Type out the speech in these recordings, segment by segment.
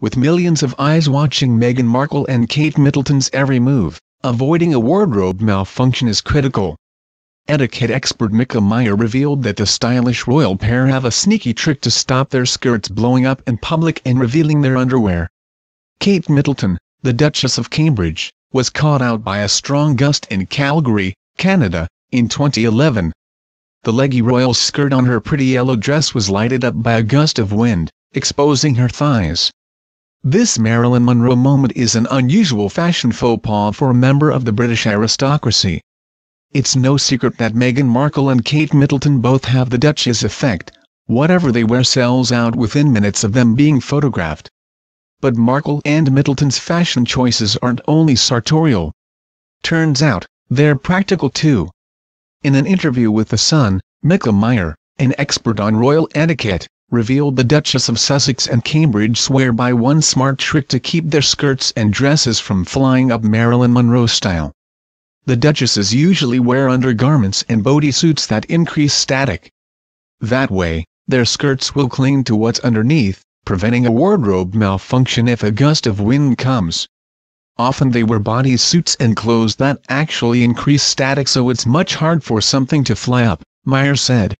with millions of eyes watching Meghan Markle and Kate Middleton's every move, avoiding a wardrobe malfunction is critical. Etiquette expert Myka Meier revealed that the stylish royal pair have a sneaky trick to stop their skirts blowing up in public and revealing their underwear. Kate Middleton, the Duchess of Cambridge, was caught out by a strong gust in Calgary, Canada, in 2011. The leggy royal skirt on her pretty yellow dress was lighted up by a gust of wind, exposing her thighs. This Marilyn Monroe moment is an unusual fashion faux pas for a member of the British aristocracy. It's no secret that Meghan Markle and Kate Middleton both have the Duchess effect, whatever they wear sells out within minutes of them being photographed. But Markle and Middleton's fashion choices aren't only sartorial. Turns out, they're practical too. In an interview with The Sun, Myka Meier, an expert on royal etiquette, revealed the Duchess of Sussex and Cambridge swear by one smart trick to keep their skirts and dresses from flying up Marilyn Monroe style. The duchesses usually wear undergarments and bodysuits that increase static. That way, their skirts will cling to what's underneath, preventing a wardrobe malfunction if a gust of wind comes. Often they wear bodysuits and clothes that actually increase static so it's much hard for something to fly up, Meier said.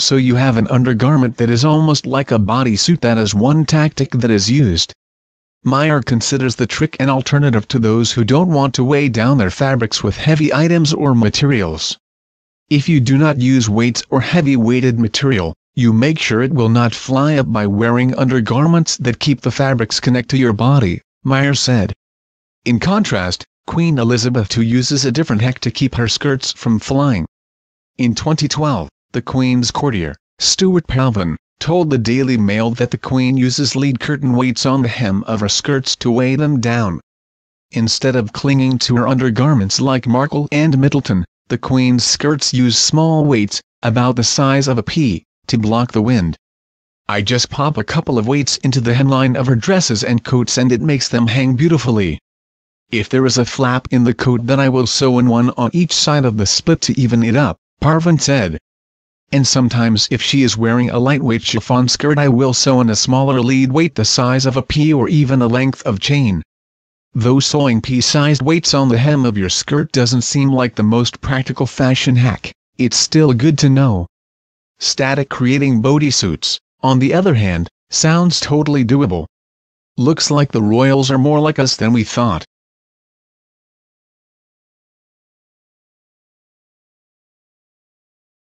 So you have an undergarment that is almost like a bodysuit that is one tactic that is used. Meier considers the trick an alternative to those who don't want to weigh down their fabrics with heavy items or materials. If you do not use weights or heavy weighted material, you make sure it will not fly up by wearing undergarments that keep the fabrics connect to your body, Meier said. In contrast, Queen Elizabeth II uses a different hack to keep her skirts from flying. In 2012, the Queen's courtier, Stewart Parvin, told the Daily Mail that the Queen uses lead curtain weights on the hem of her skirts to weigh them down. Instead of clinging to her undergarments like Markle and Middleton, the Queen's skirts use small weights, about the size of a pea, to block the wind. I just pop a couple of weights into the hemline of her dresses and coats and it makes them hang beautifully. If there is a flap in the coat then I will sew in one on each side of the split to even it up, Palvin said and sometimes if she is wearing a lightweight chiffon skirt I will sew in a smaller lead weight the size of a pea or even a length of chain. Though sewing pea-sized weights on the hem of your skirt doesn't seem like the most practical fashion hack, it's still good to know. Static creating bodysuits, on the other hand, sounds totally doable. Looks like the royals are more like us than we thought.